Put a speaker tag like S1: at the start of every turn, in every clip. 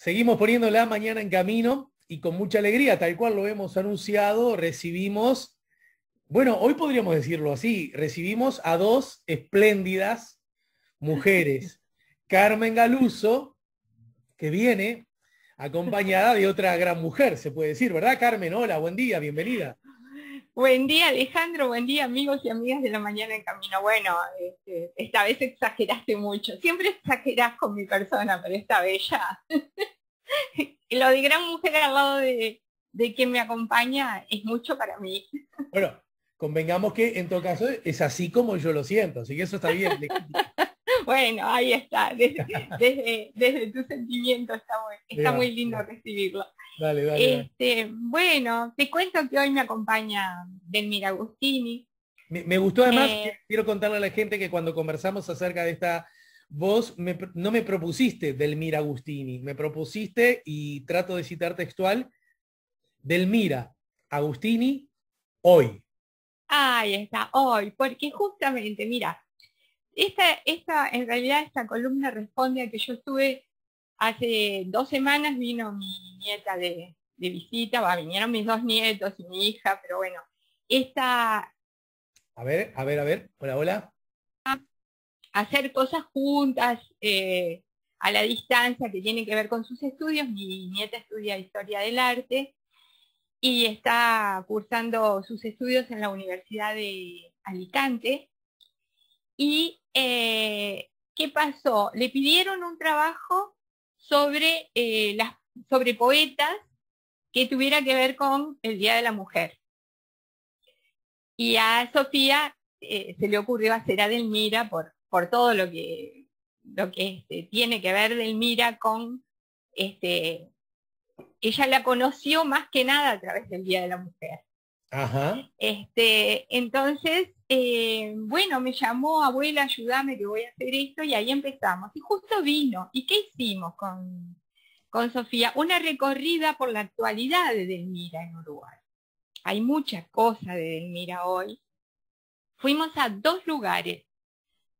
S1: Seguimos poniendo la mañana en camino y con mucha alegría, tal cual lo hemos anunciado, recibimos, bueno, hoy podríamos decirlo así, recibimos a dos espléndidas mujeres. Carmen Galuso, que viene acompañada de otra gran mujer, se puede decir, ¿verdad, Carmen? Hola, buen día, bienvenida.
S2: Buen día Alejandro, buen día amigos y amigas de la mañana en camino. Bueno, este, esta vez exageraste mucho. Siempre exagerás con mi persona, pero esta vez ya. Lo de gran mujer al lado de, de quien me acompaña es mucho para mí.
S1: Bueno, convengamos que en todo caso es así como yo lo siento, así que eso está bien.
S2: bueno, ahí está, desde, desde, tu sentimiento está muy, está muy lindo recibirlo. Dale, dale, este, Bueno, te cuento que hoy me acompaña Delmira Agustini.
S1: Me, gustó además, eh, quiero contarle a la gente que cuando conversamos acerca de esta vos no me propusiste Delmira Agustini, me propusiste, y trato de citar textual, Delmira Agustini hoy.
S2: Ahí está, hoy, porque justamente, mira, esta, esta, en realidad esta columna responde a que yo estuve Hace dos semanas vino mi nieta de, visita, vinieron mis dos nietos y mi hija, pero bueno, esta...
S1: A ver, a ver, a ver, hola, hola.
S2: Hacer cosas juntas, eh, a la distancia, que tienen que ver con sus estudios. Mi nieta estudia Historia del Arte y está cursando sus estudios en la Universidad de Alicante. Y, eh, ¿qué pasó? Le pidieron un trabajo sobre, eh, sobre poetas que tuviera que ver con el Día de la Mujer. Y a Sofía eh, se le ocurrió hacer a Delmira por, por todo lo que, lo que este, tiene que ver Delmira con, este, ella la conoció más que nada a través del Día de la Mujer. Este, entonces, eh, bueno, me llamó, abuela, ayúdame que voy a hacer esto, y ahí empezamos. Y justo vino. ¿Y qué hicimos con, con Sofía? Una recorrida por la actualidad de Delmira en Uruguay. Hay muchas cosas de Delmira hoy. Fuimos a dos lugares.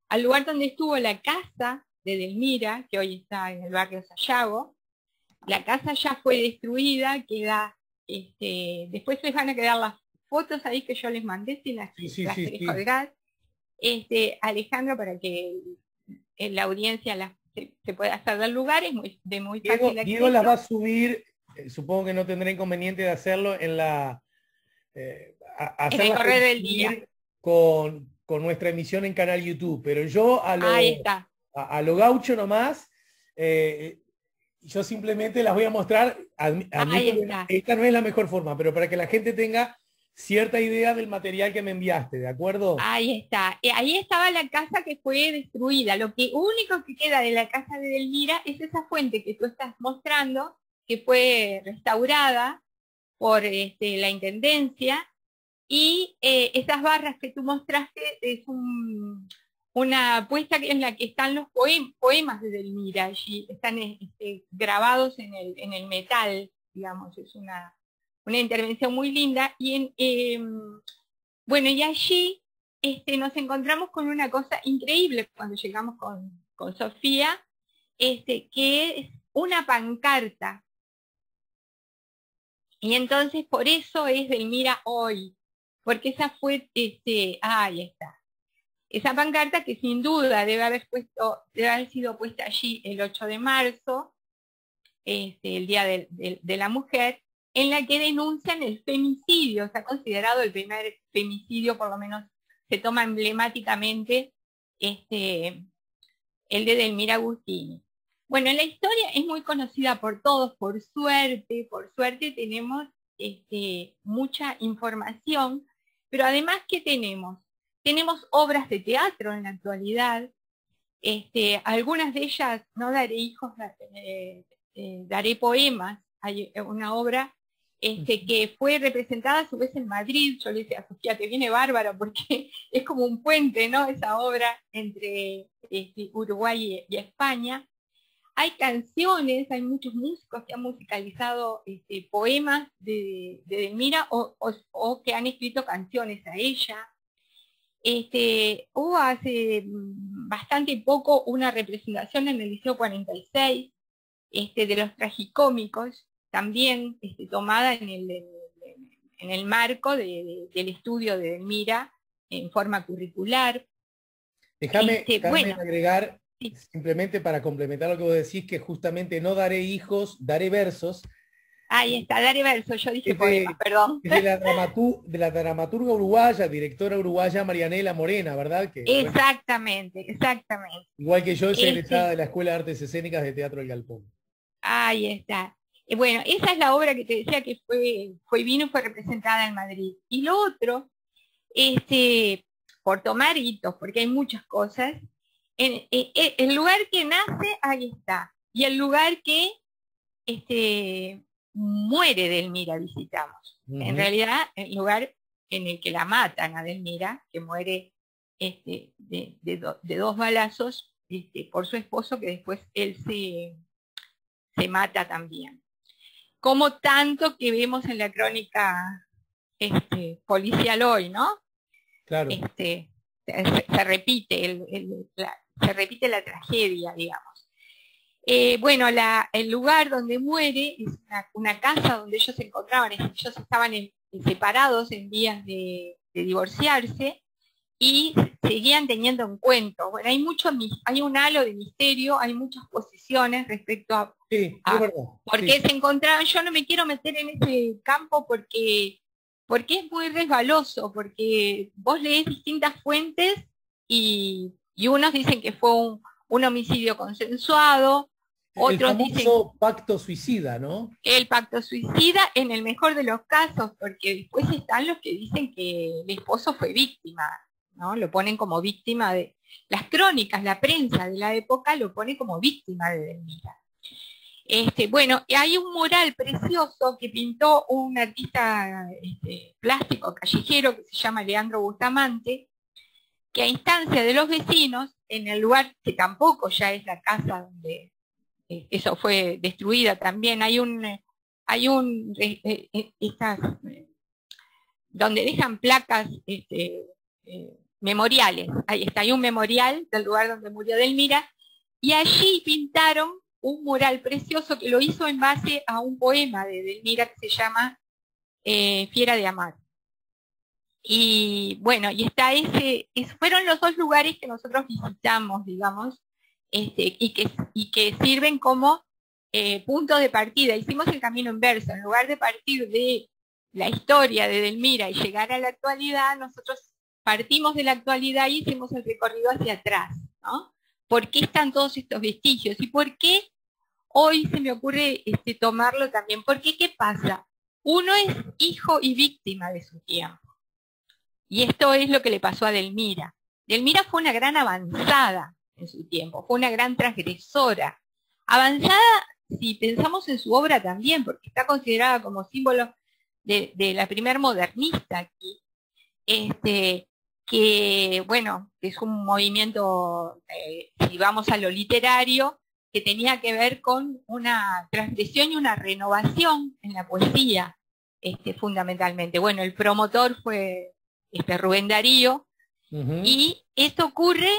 S2: Al lugar donde estuvo la casa de Delmira, que hoy está en el barrio Sayago. La casa ya fue destruida, queda este, después les van a quedar las fotos ahí que yo les mandé, si las, sí, Este, Alejandro, para que en la audiencia se, pueda hacer del lugar, es muy, de muy
S1: Diego, fácil Diego las va a subir, eh, supongo que no tendré inconveniente de hacerlo en la...
S2: Eh, en el correo del día.
S1: Con, con, nuestra emisión en canal YouTube, pero yo a lo, A, lo gaucho nomás, eh, yo simplemente las voy a mostrar. A, esta no es la mejor forma, pero para que la gente tenga cierta idea del material que me enviaste, ¿de acuerdo?
S2: Ahí está. Ahí estaba la casa que fue destruida. Lo que único que queda de la casa de Delmira es esa fuente que tú estás mostrando, que fue restaurada por este, la Intendencia, y eh, esas barras que tú mostraste es un, una puesta en la que están los poemas de Delmira, allí están este, grabados en el, metal, digamos, es una, una intervención muy linda. Y em, bueno, y allí este, nos encontramos con una cosa increíble cuando llegamos con, con Sofía, este, que es una pancarta. Y entonces por eso es Delmira hoy, porque esa fue, este, ah, ahí está esa pancarta que sin duda debe haber, puesto, debe haber sido puesta allí el 8 de marzo, este, el Día de, la Mujer, en la que denuncian el femicidio. Se ha considerado el primer femicidio, por lo menos se toma emblemáticamente este, el de Delmira Agustini. Bueno, la historia es muy conocida por todos, por suerte, por suerte tenemos este, mucha información, pero además, ¿qué tenemos? Tenemos obras de teatro en la actualidad, este, algunas de ellas, no daré hijos, eh, eh, daré poemas, hay una obra este, que fue representada a su vez en Madrid, yo le decía a Sofía, te viene bárbaro porque es como un puente, ¿no? Esa obra entre este, Uruguay y, España. Hay canciones, hay muchos músicos que han musicalizado este, poemas de, de o, que han escrito canciones a ella. Este, hubo hace mm, bastante poco una representación en el Liceo 46, este, de los tragicómicos, también este, tomada en el, en el marco del estudio de Mira en forma curricular.
S1: Déjame, este, agregar, simplemente para complementar lo que vos decís, que justamente no daré hijos, daré versos,
S2: Ahí está, Dari Verso, yo dije perdón.
S1: de la, de la dramaturga uruguaya, directora uruguaya Marianela Morena, ¿verdad?
S2: Que, exactamente, exactamente.
S1: Igual que yo, soy egresada de la Escuela de Artes Escénicas de Teatro del Galpón.
S2: Ahí está. Bueno, esa es la obra que te decía que fue, fue vino y fue representada en Madrid. Y lo otro, este, por tomar hitos, porque hay muchas cosas, en, el lugar que nace, ahí está. Y el lugar que este, muere Delmira visitamos. En realidad, el lugar en el que la matan a Delmira, que muere este, de, dos balazos este, por su esposo, que después él se, se mata también. Como tanto que vemos en la crónica este, policial hoy, ¿no?
S1: Claro.
S2: Este, se, repite se repite la tragedia, digamos. Eh, bueno, el lugar donde muere es una, casa donde ellos se encontraban, ellos estaban separados en vías de, divorciarse y seguían teniendo encuentros. Bueno, hay mucho, hay un halo de misterio, hay muchas posiciones respecto a,
S1: sí,
S2: por qué se encontraban. Yo no me quiero meter en ese campo porque, porque es muy resbaloso, porque vos lees distintas fuentes y, y unos dicen que fue un, un homicidio consensuado,
S1: otros el famoso pacto suicida, ¿no?
S2: El pacto suicida en el mejor de los casos, porque después están los que dicen que el esposo fue víctima, ¿no? Lo ponen como víctima de... Las crónicas, la prensa de la época lo pone como víctima de Delmira. Este, bueno, hay un mural precioso que pintó un artista este, plástico callejero que se llama Leandro Bustamante, que a instancia de los vecinos, en el lugar que tampoco ya es la casa donde eh, eso fue destruida también. Hay un, eh, hay un, eh, estas, donde dejan placas este, memoriales. Ahí está, hay un memorial del lugar donde murió Delmira, y allí pintaron un mural precioso que lo hizo en base a un poema de Delmira que se llama Fiera de Amar. Y bueno, y está ese, fueron los dos lugares que nosotros visitamos, digamos, este, y, que, y que sirven como eh, punto de partida. Hicimos el camino inverso. En lugar de partir de la historia de Delmira y llegar a la actualidad, nosotros partimos de la actualidad y hicimos el recorrido hacia atrás. ¿no? ¿Por qué están todos estos vestigios? ¿Y por qué hoy se me ocurre este, tomarlo también? Porque ¿qué pasa? Uno es hijo y víctima de su tiempo. Y esto es lo que le pasó a Delmira. Delmira fue una gran avanzada en su tiempo, fue una gran transgresora. Avanzada si pensamos en su obra también, porque está considerada como símbolo de, la primer modernista aquí, este, que bueno, es un movimiento, eh, si vamos a lo literario, que tenía que ver con una transgresión y una renovación en la poesía, este, fundamentalmente. Bueno, el promotor fue este, Rubén Darío, y esto ocurre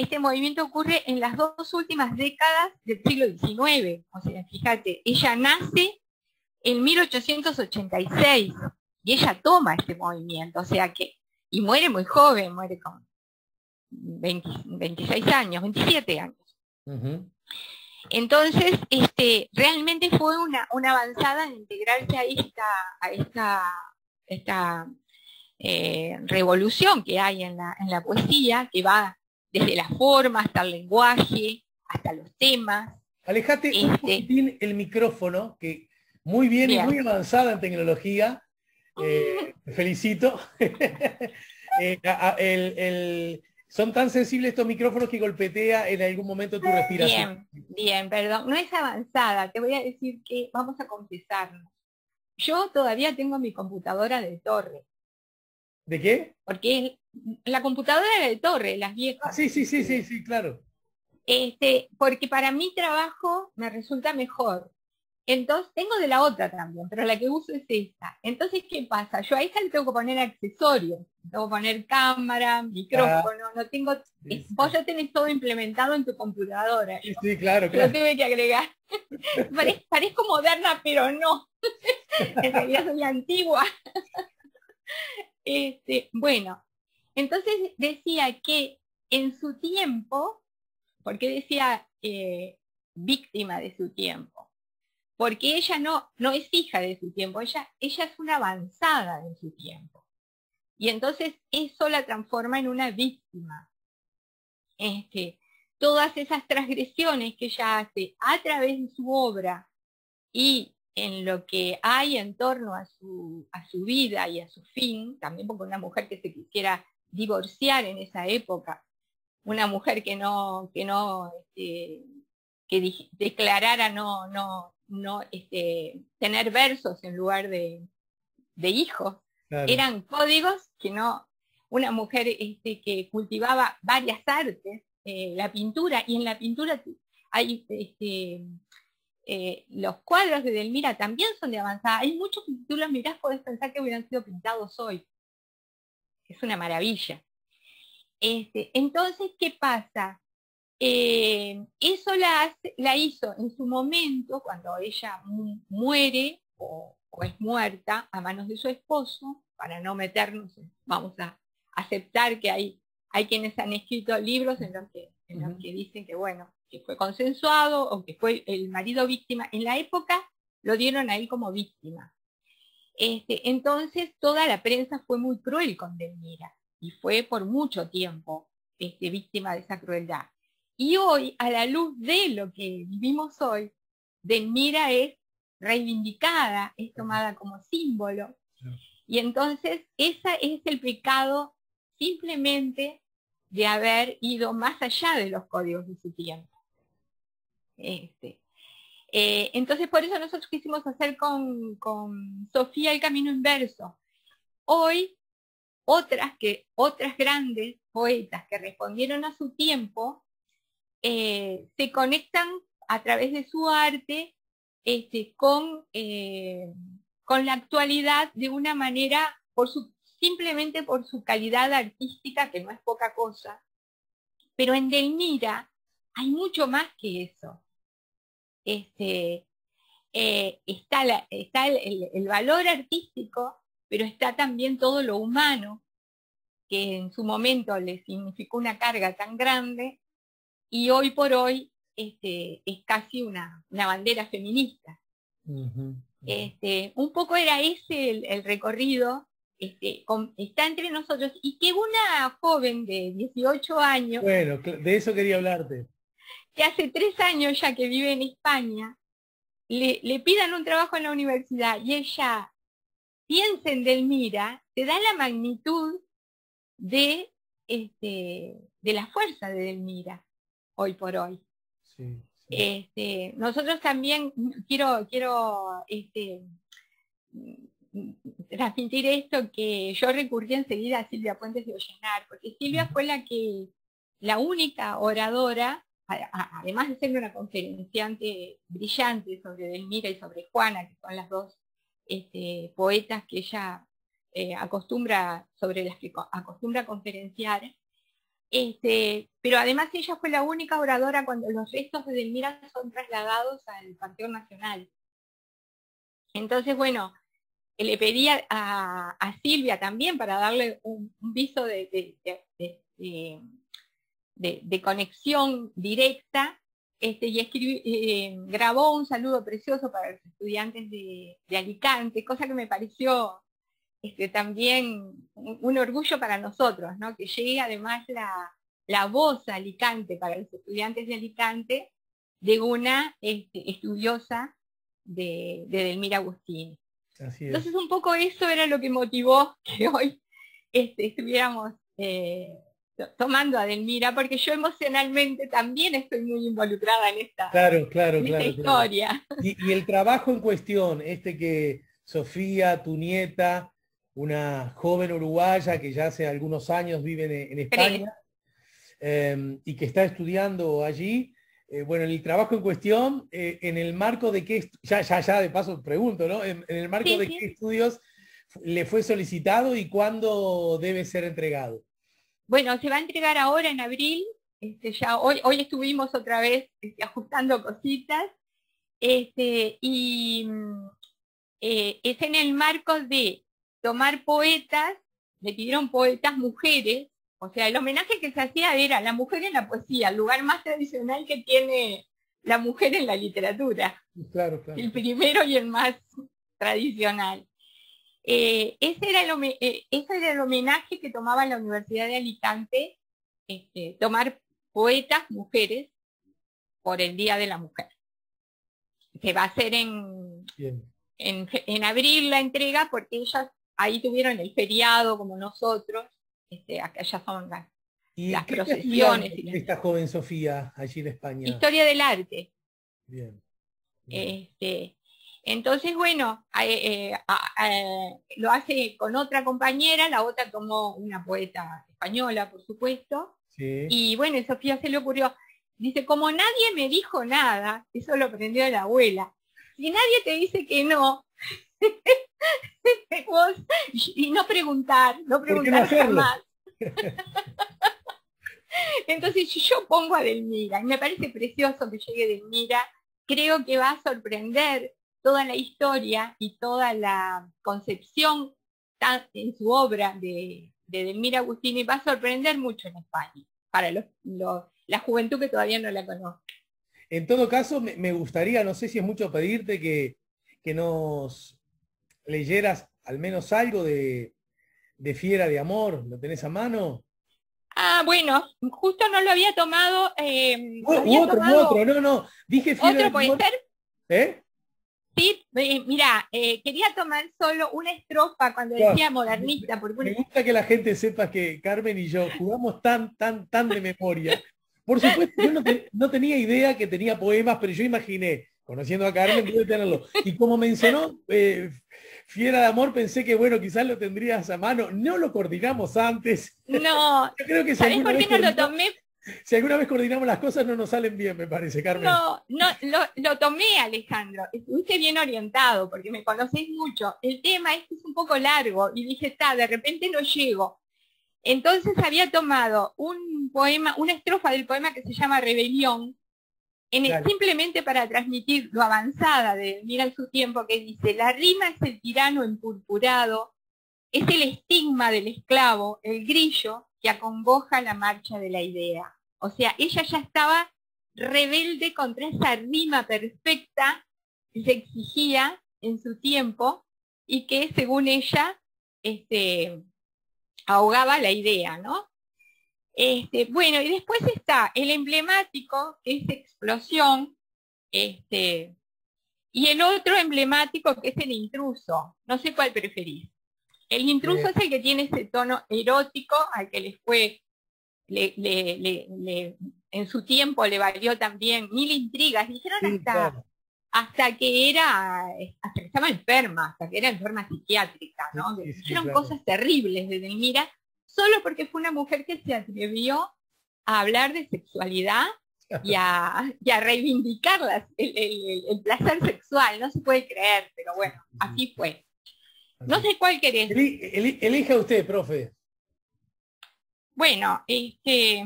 S2: este movimiento ocurre en las dos últimas décadas del siglo XIX. O sea, fíjate, ella nace en 1886 y ella toma este movimiento, o sea que, y muere muy joven, muere con 26 años, 27 años. Entonces, este, realmente fue una, una avanzada en integrarse a esta, a esta, esta eh, revolución que hay en la, en la poesía, que va desde la forma hasta el lenguaje, hasta los temas.
S1: Alejate un este poquitín el micrófono, que muy bien, y muy avanzada en tecnología. Eh, felicito. Eh, son tan sensibles estos micrófonos que golpetea en algún momento tu respiración.
S2: Bien, bien, perdón. No es avanzada. Te voy a decir que vamos a confesarnos. Yo todavía tengo mi computadora de torre.
S1: ¿De qué?
S2: Porque la computadora de torre, las viejas.
S1: Ah, sí, sí, sí, sí, sí, claro.
S2: Este, porque para mi trabajo me resulta mejor. Entonces, tengo de la otra también, pero la que uso es esta. Entonces, ¿qué pasa? Yo a esta le tengo que poner accesorios. Tengo que poner cámara, micrófono, no tengo... vos ya tenés todo implementado en tu computadora.
S1: Sí, claro, claro.
S2: Lo tuve que agregar. parezco moderna, pero no. en realidad soy antigua. Este, bueno, entonces decía que en su tiempo, porque decía eh, víctima de su tiempo, porque ella no, no es hija de su tiempo, ella, ella es una avanzada en su tiempo. Y entonces eso la transforma en una víctima. Este, todas esas transgresiones que ella hace a través de su obra y en lo que hay en torno a su, a su vida y a su fin, también porque una mujer que se quisiera divorciar en esa época, una mujer que no, que no, este, que declarara no, no, no este, tener versos en lugar de, hijos. Eran códigos que no, una mujer este, que cultivaba varias artes, eh, la pintura, y en la pintura hay este, eh, los cuadros de Delmira también son de avanzada. Hay muchos que tú los mirás, podés pensar que hubieran sido pintados hoy. Es una maravilla. Este, entonces, ¿qué pasa? Eh, eso la, la, hizo en su momento, cuando ella muere o, es muerta a manos de su esposo, para no meternos, vamos a aceptar que hay, hay quienes han escrito libros en los que, en los que dicen que, bueno, que fue consensuado o que fue el marido víctima. En la época lo dieron a él como víctima. Este, entonces toda la prensa fue muy cruel con Delmira y fue por mucho tiempo este, víctima de esa crueldad. Y hoy, a la luz de lo que vivimos hoy, Delmira es reivindicada, es tomada como símbolo. Y entonces, ese es el pecado simplemente de haber ido más allá de los códigos de su tiempo. Este, eh, entonces, por eso nosotros quisimos hacer con, Sofía el camino inverso. Hoy, otras, que, otras grandes poetas que respondieron a su tiempo eh, se conectan a través de su arte este, con, eh, con la actualidad de una manera, por su, simplemente por su calidad artística, que no es poca cosa. Pero en Delmira hay mucho más que eso. Este, eh, está, está el, el valor artístico, pero está también todo lo humano, que en su momento le significó una carga tan grande y hoy por hoy este, es casi una, bandera feminista. este, un poco era ese el, recorrido, este, está entre nosotros, y que una joven de 18 años...
S1: Bueno, de eso quería hablarte.
S2: Que hace tres años ya que vive en España, le, le pidan un trabajo en la universidad y ella piensa en Delmira, te da la magnitud de, este, de la fuerza de Delmira hoy por hoy. Este, nosotros también quiero, quiero este, transmitir esto que yo recurrí enseguida a Silvia Puentes de Ollenar, porque Silvia fue la que, la única oradora, además de ser una conferenciante brillante sobre Delmira y sobre Juana, que son las dos este, poetas que ella eh, acostumbra, sobre las que acostumbra conferenciar, este, pero además ella fue la única oradora cuando los restos de Delmira son trasladados al Panteón Nacional. Entonces, bueno, le pedía a, Silvia también para darle un, viso de, de, conexión directa este, y eh, grabó un saludo precioso para los estudiantes de, Alicante, cosa que me pareció este, también un, orgullo para nosotros, ¿no? que llegue además la, la voz Alicante para los estudiantes de Alicante de una este, estudiosa de, Delmira Agustín. Entonces un poco eso era lo que motivó que hoy este, estuviéramos eh, tomando a Delmira, porque yo emocionalmente también estoy muy involucrada en esta,
S1: claro, claro,
S2: historia.
S1: Y, el trabajo en cuestión, este que Sofía, tu nieta, una joven uruguaya que ya hace algunos años vive en, España em, y que está estudiando allí, eh, bueno, el trabajo en cuestión, eh, en el marco de qué, ya, ya, ya de paso pregunto, ¿no? En, el marco de qué estudios le fue solicitado y cuándo debe ser entregado.
S2: Bueno, se va a entregar ahora en abril. Este, ya hoy, hoy estuvimos otra vez este, ajustando cositas. Este, y mm, eh, es en el marco de tomar poetas, le pidieron poetas mujeres, o sea, el homenaje que se hacía era la mujer en la poesía, el lugar más tradicional que tiene la mujer en la literatura.
S1: Claro, claro.
S2: El primero y el más tradicional. Eh, ese, era el, eh, ese, era el, homenaje que tomaba la Universidad de Alicante, este, tomar poetas mujeres por el Día de la Mujer. Se va a hacer en, en, en, abril la entrega porque ellas ahí tuvieron el feriado como nosotros este, acá ya son las, ¿Y las procesiones.
S1: esta joven Sofía allí en España?
S2: Historia del arte. Bien. Este, entonces, bueno, eh, lo hace con otra compañera, la otra tomó una poeta española, por supuesto. Y bueno, Sofía se le ocurrió, dice, como nadie me dijo nada, eso lo aprendió la abuela. Si nadie te dice que no, y no preguntar, no preguntar jamás. Entonces, si yo pongo a Delmira, y me parece precioso que llegue Delmira, creo que va a sorprender toda la historia y toda la concepción en su obra de, de Delmira Agustini, va a sorprender mucho en España, para la juventud que todavía no la conoce.
S1: En todo caso, me, gustaría, no sé si es mucho pedirte que, que nos leyeras al menos algo de, de Fiera de Amor, ¿lo tenés a mano?
S2: Ah, bueno, justo no lo había tomado. Eh,
S1: otro, otro, no, no, dije
S2: Fiera ¿Otro puede ser? ¿Eh? Eh, mira, eh, quería tomar solo una estrofa cuando decía modernista. Porque...
S1: Me gusta que la gente sepa que Carmen y yo jugamos tan, tan, tan de memoria. Por supuesto, yo no, tenía idea que tenía poemas, pero yo imaginé, conociendo a Carmen, debe tenerlo. Y como mencionó eh, Fiera de Amor, pensé que, bueno, quizás lo tendrías a mano. No lo coordinamos antes.
S2: No. Yo creo que si por qué no lo tomé?
S1: Si alguna vez coordinamos las cosas no nos salen bien, me parece, Carmen.
S2: No, no, lo, tomé, Alejandro. Estuviste bien orientado, porque me conocéis mucho. El tema es que es un poco largo, y dije, está, de repente no llego. Entonces había tomado un poema, una estrofa del poema que se llama Rebelión, simplemente para transmitir lo avanzada de Mira su tiempo que dice, la rima es el tirano empurpurado, es el estigma del esclavo, el grillo que acongoja la marcha de la idea. O sea, ella ya estaba rebelde contra esa rima perfecta que se exigía en su tiempo y que según ella este, ahogaba la idea, ¿no? Este, bueno, y después está el emblemático, que es explosión, este, y el otro emblemático, que es el intruso. No sé cuál preferís. El intruso es el que tiene ese tono erótico al que les fue, en su tiempo le valió también mil intrigas. Dijeron hasta, hasta que era, hasta que estaba enferma, hasta que era enferma psiquiátrica, ¿no? Dijeron cosas terribles de Delmira solo porque fue una mujer que se atrevió a hablar de sexualidad y a, reivindicar el, placer sexual. No se puede creer, pero bueno, así fue. No sé cuál querés.
S1: elija usted, profe.
S2: Bueno, este,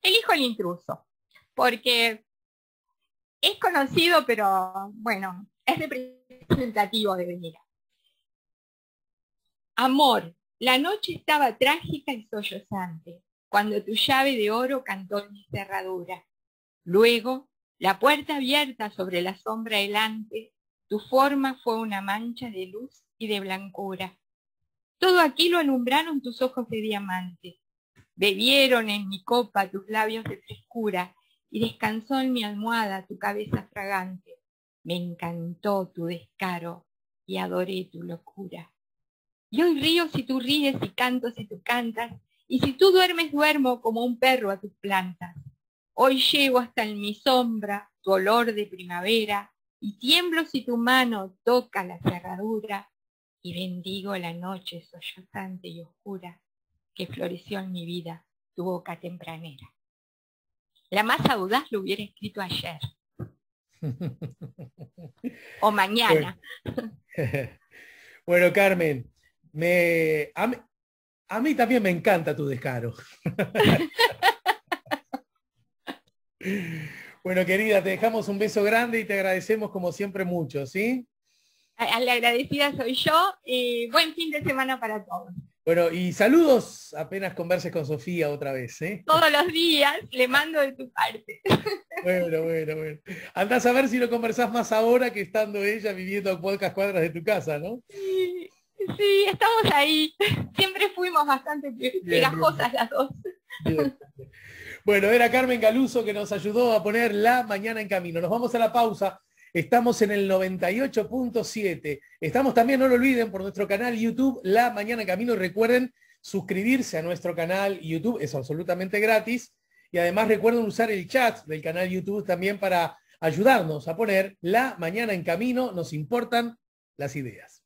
S2: elijo el intruso, porque es conocido, pero bueno, es representativo de venir. Amor, la noche estaba trágica y sollozante, cuando tu llave de oro cantó en mi cerradura. Luego, la puerta abierta sobre la sombra helante, tu forma fue una mancha de luz de blancura. Todo aquí lo alumbraron tus ojos de diamante. Bebieron en mi copa tus labios de frescura y descansó en mi almohada tu cabeza fragante. Me encantó tu descaro y adoré tu locura. Y hoy río si tú ríes y canto si tú cantas, y si tú duermes duermo como un perro a tus plantas. Hoy llego hasta en mi sombra tu olor de primavera, y tiemblo si tu mano toca la cerradura, y bendigo la noche sollozante y oscura que floreció en mi vida tu boca tempranera. La más audaz lo hubiera escrito ayer. o mañana.
S1: Bueno, Carmen, me, a, mí, también me encanta tu descaro. bueno, querida, te dejamos un beso grande y te agradecemos como siempre mucho, ¿sí?
S2: La agradecida soy yo y buen fin de semana para todos.
S1: Bueno, y saludos apenas converses con Sofía otra vez, ¿eh?
S2: Todos los días le mando de tu parte.
S1: Bueno, bueno, bueno. Andás a ver si lo conversás más ahora que estando ella viviendo a pocas cuadras de tu casa, ¿no?
S2: Sí, sí estamos ahí. Siempre fuimos bastante pegajosas las dos.
S1: Bueno, era Carmen Galuso que nos ayudó a poner la mañana en camino. Nos vamos a la pausa. Estamos en el 98.7. Estamos también, no lo olviden, por nuestro canal YouTube, La Mañana en Camino. Recuerden suscribirse a nuestro canal YouTube, es absolutamente gratis. Y además recuerden usar el chat del canal YouTube también para ayudarnos a poner La Mañana en Camino. Nos importan las ideas.